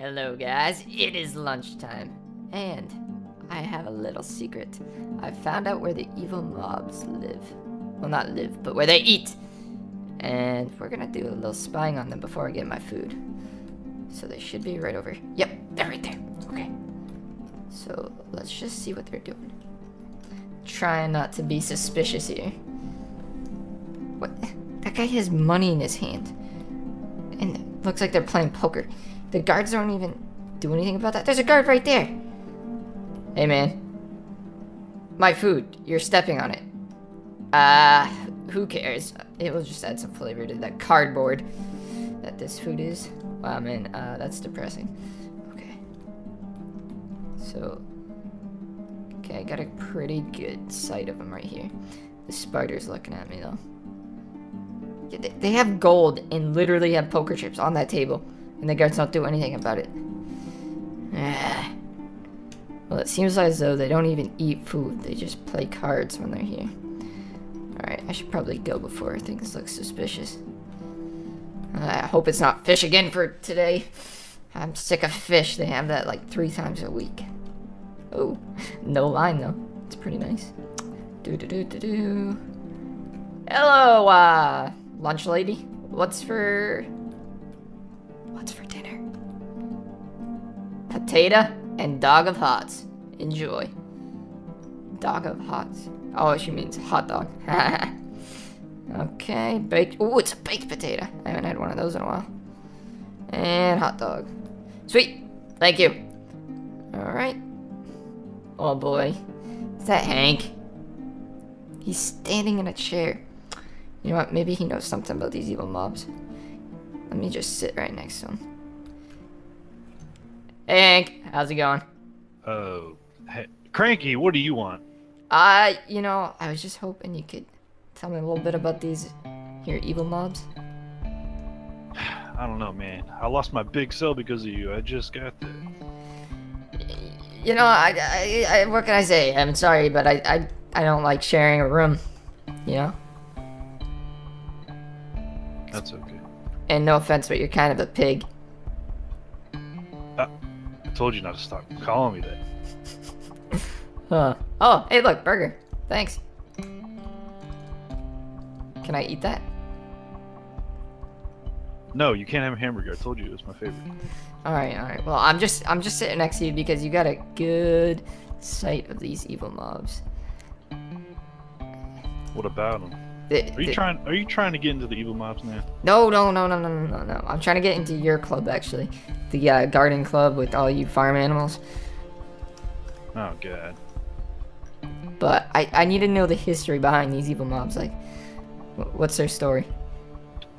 Hello, guys. It is lunchtime. And I have a little secret. I found out where the evil mobs live. Well, not live, but where they eat. And we're gonna do a little spying on them before I get my food. So they should be right over. Yep, they're right there. Okay. So let's just see what they're doing. Trying not to be suspicious here. What? That guy has money in his hand. And looks like they're playing poker. The guards don't even do anything about that. There's a guard right there. Hey, man. My food. You're stepping on it. Uh, who cares? It will just add some flavor to that cardboard that this food is. Wow, man, uh, that's depressing. Okay. So, okay, I got a pretty good sight of him right here. The spider's looking at me, though. They- They have gold and literally have poker chips on that table, and the guards don't do anything about it. Well, it seems as though they don't even eat food, they just play cards when they're here. Alright, I should probably go before things look suspicious. I hope it's not fish again for today. I'm sick of fish. They have that like three times a week. Oh, no line though. It's pretty nice. Do do do do do. Hello, uh, lunch lady. What's for? What's for dinner? Potato and dog of hearts. Enjoy. Dog of hearts. Oh, she means hot dog. okay, baked. Oh, it's a baked potato. I haven't had one of those in a while. And hot dog. Sweet. Thank you. All right. Oh boy. Is that Hank? He's standing in a chair. You know what? Maybe he knows something about these evil mobs. Let me just sit right next to him. Hey Hank, how's it going? Oh, hey, Cranky, what do you want? Uh, you know, I was just hoping you could tell me a little bit about these here evil mobs. I don't know, man. I lost my big cell because of you. I just got there. You know, I, I, I what can I say? I'm sorry, but I, I, I don't like sharing a room. You know, That's okay. And no offense, but you're kind of a pig. I told you not to stop calling me that. Huh. Oh, hey, look, burger. Thanks. Can I eat that? No, you can't have a hamburger. I told you it was my favorite. All right, all right. Well, I'm just, I'm just sitting next to you because you got a good sight of these evil mobs. What about them? The- Are you the- trying? Are you trying to get into the evil mobs now? No, no, no, no, no, no, no, no. I'm trying to get into your club actually, the uh, garden club with all you farm animals. Oh god. But I, I need to know the history behind these evil mobs. Like, what's their story?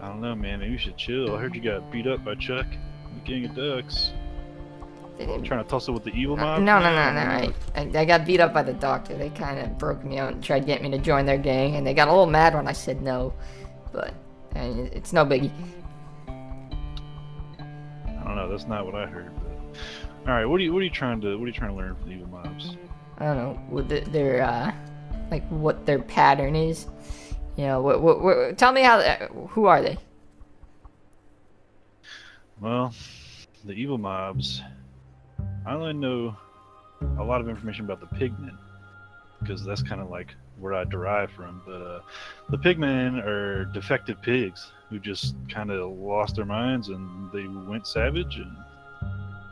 I don't know, man. Maybe you should chill. I heard you got beat up by Chuck, the King of Ducks. Didn't- Trying to tussle with the evil mob? no, no, no, no. I, I, I got beat up by the doctor. They kind of broke me out and tried to get me to join their gang, and they got a little mad when I said no. But I mean, it's no biggie. I don't know. That's not what I heard. But all right, what are you? What are you trying to? What are you trying to learn from the evil mobs? I don't know what the, their uh, like what their pattern is. You know, what, what, what, tell me how. Who are they? Well, the evil mobs. I only know a lot of information about the pigmen because that's kind of like where I derive from. But uh, the pigmen are defective pigs who just kind of lost their minds and they went savage and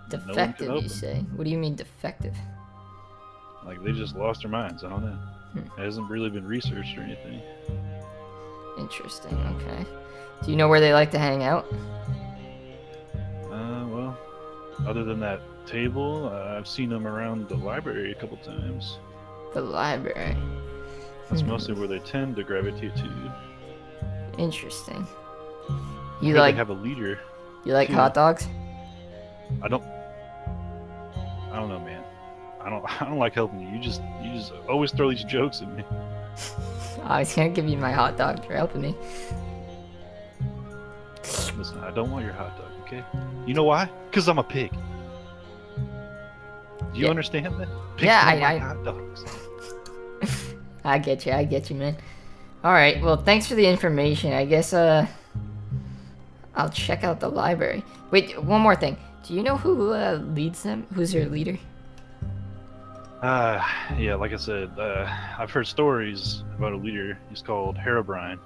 Defective, help you say? What do you mean defective? like they just lost their minds. I don't know. Hmm. It hasn't really been researched or anything. Interesting. Okay. Do you know where they like to hang out? Uh, well, other than that table, uh, I've seen them around the library a couple times. The library. That's Hmm. mostly where they tend to gravitate to. Interesting. You heard like have a leader. you like too. hot dogs? I don't. I don't know, man. I don't. I don't like helping you. You just. You just always throw these jokes at me. I was gonna give you my hot dog for helping me. Listen, I don't want your hot dog. Okay. You know why? Cause I'm a pig. Do you Yeah. understand that? Pigs Yeah, I- I- hot dogs. I get you. I get you, man. All right. Well, thanks for the information. I guess uh, I'll check out the library. Wait, one more thing. Do you know who uh, leads them? Who's their leader? Uh, yeah, like I said, uh, I've heard stories about a leader. He's called Herobrine.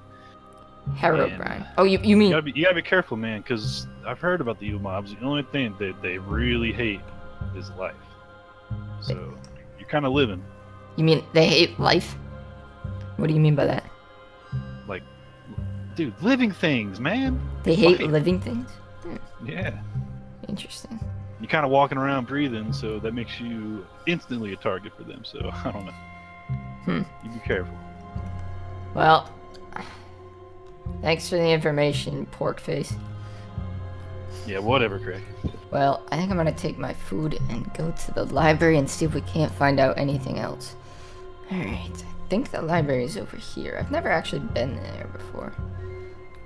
Herobrine. Oh, you you You mean gotta be, you gotta be careful, man, because I've heard about the evil mobs. The only thing that they really hate is life. So you're kind of living. you mean they hate life? What do you mean by that? Like, dude, living things, man. They hate Life. living things? Yeah. Interesting. You're kind of walking around breathing, so that makes you instantly a target for them. So I don't know. Hmm. You be careful. Well, thanks for the information, pork face. Yeah, whatever, Craig. Well, I think I'm gonna take my food and go to the library and see if we can't find out anything else. Alright, I think the library is over here. I've never actually been there before.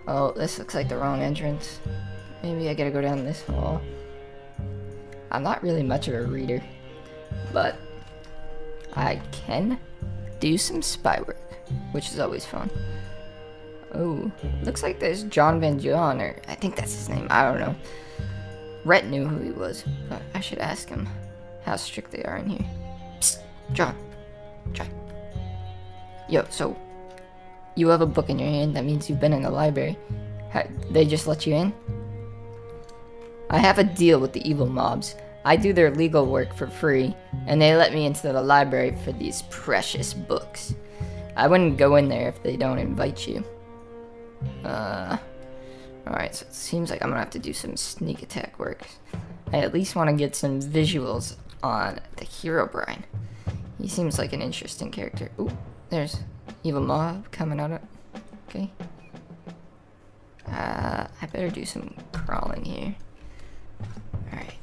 Oh, this looks like the wrong entrance. Maybe I gotta go down this hall. I'm not really much of a reader, but I can do some spy work, which is always fun. Oh, looks like there's John Van John, or I think that's his name. I don't know. Rhett knew who he was, but I should ask him how strict they are in here. Psst, John. John. Yo, so you have a book in your hand. That means you've been in the library. Ha- they just let you in? I have a deal with the evil mobs. I do their legal work for free, and they let me into the library for these precious books. I wouldn't go in there if they don't invite you. Uh. Alright, so it seems like I'm gonna have to do some sneak attack work. I at least want to get some visuals on the Herobrine. He seems like an interesting character. Ooh, there's evil mob coming out of. Okay. Uh, I better do some crawling here. Alright.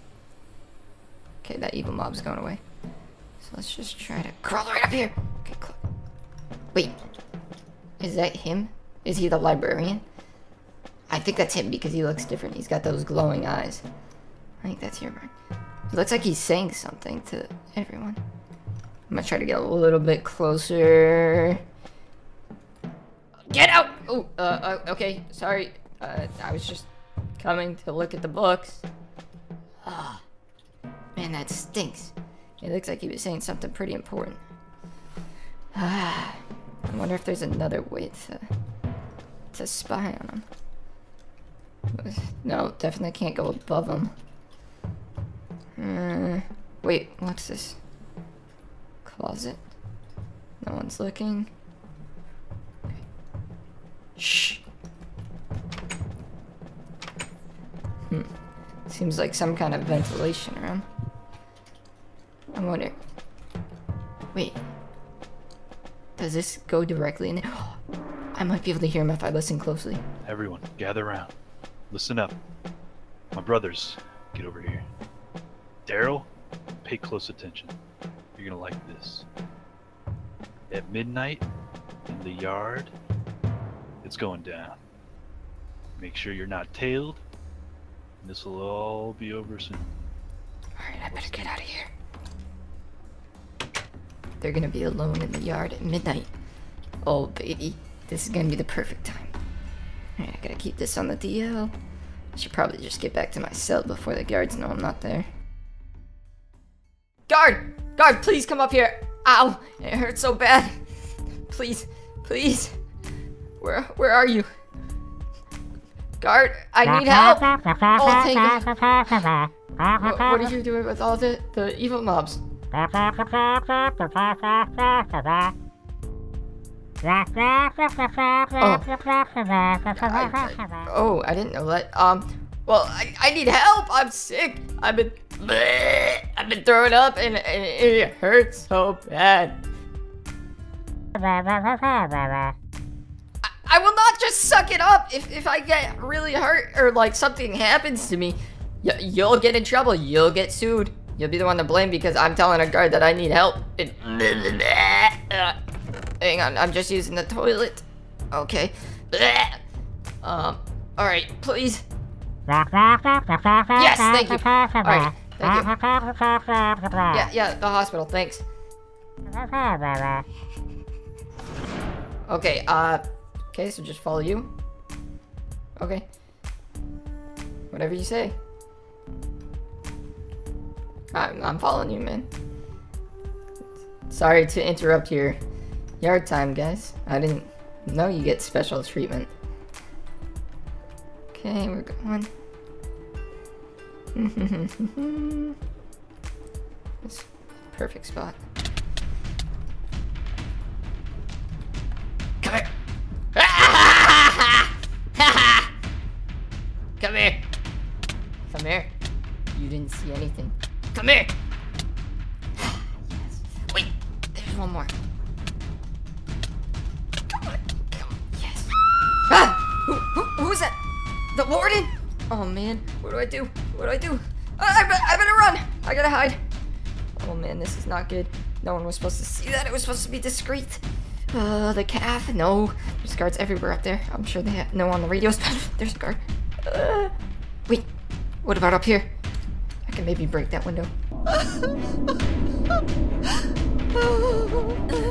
Okay, that evil mob's going away. So let's just try to crawl right up here. Okay. Wait, is that him? Is he the librarian? I think that's him because he looks different. He's got those glowing eyes. I think that's Herobrine. It looks like he's saying something to everyone. I'm gonna try to get a little bit closer. Get out! Oh, uh, okay, sorry. Uh, I was just coming to look at the books. Ah, man, that stinks. It looks like he was saying something pretty important. Ah, I wonder if there's another way to to spy on him. No, definitely can't go above them. Uh, wait, what's this? Closet? No one's looking. Shh. Hmm. Seems like some kind of ventilation room. I'm wonder. Wait. Does this go directly in there? I might be able to hear him if I listen closely. Everyone, gather around. Listen up. My brothers, get over here. Daryl, pay close attention. You're gonna like this. At midnight, in the yard, it's going down. Make sure you're not tailed. This will all be over soon. Alright, I better get out of here. They're gonna be alone in the yard at midnight. Oh, baby. This is gonna be the perfect time. Alright, I gotta keep this on the DL. I should probably just get back to my cell before the guards know I'm not there. Guard! Guard, please come up here! Ow! It hurts so bad. Please, please. Where, where are you? Guard, I need help! Oh, thank God. What, what are you doing with all the, the evil mobs? I- oh, I didn't know that. Um, well, I, I need help. I'm sick. I've been, I've been throwing up, and, and it hurts so bad. I, I will not just suck it up. If if I get really hurt or like something happens to me, y- you'll get in trouble. You'll get sued. You'll be the one to blame because I'm telling a guard that I need help. And, hang on, I'm just using the toilet. Okay. Um. All right, please. Yes, thank you. All right, thank you. Yeah, yeah, the hospital. Thanks. Okay. Uh. Okay, so just follow you. Okay. Whatever you say. I'm, I'm following you, man. Sorry to interrupt your yard time, guys. I didn't know you get special treatment. Okay, we're going. this perfect spot. Come here. Come here. Come here. You didn't see anything. Come here. Ah, yes. Wait, there's one more. The warden? Oh man, what do I do? What do I do? I, I, I better run. I gotta hide. Oh man, this is not good. No one was supposed to see that. It was supposed to be discreet. Uh, the calf? No. There's guards everywhere up there. I'm sure they know on the radios. There's a guard. Uh, wait. What about up here? I can maybe break that window.